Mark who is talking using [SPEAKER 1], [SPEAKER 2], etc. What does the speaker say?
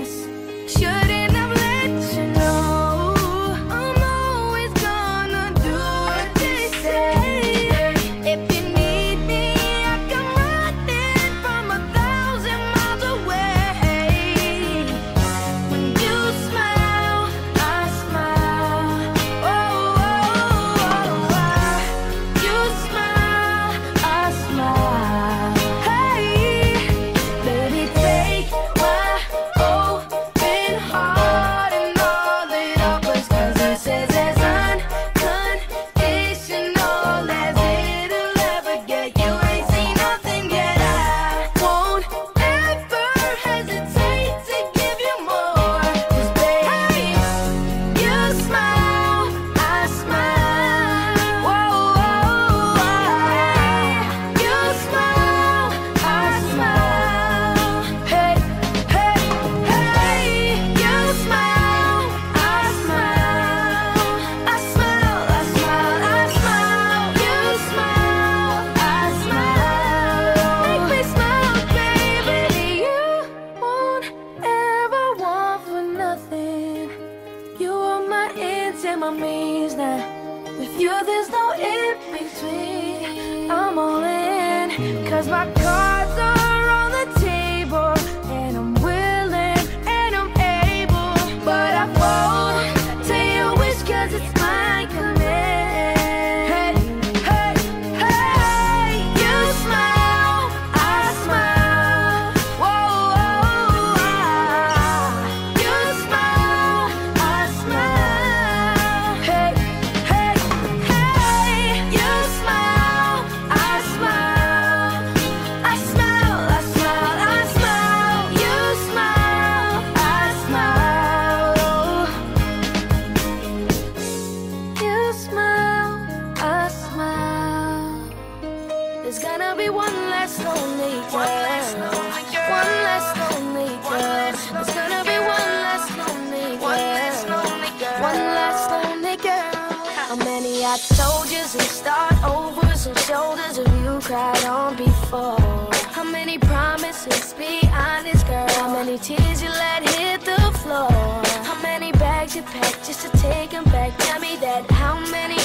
[SPEAKER 1] Yes. to my now. With you, there's no in between. I'm all in, cause my car. there'll be one less lonely girl. One less lonely girl. There's gonna be one less lonely girl. One less lonely girl. How many I told yous and start over? Some shoulders of you cried on before? How many promises? Be honest, girl. How many tears you let hit the floor? How many bags you packed just to take them back? Tell me that. How many?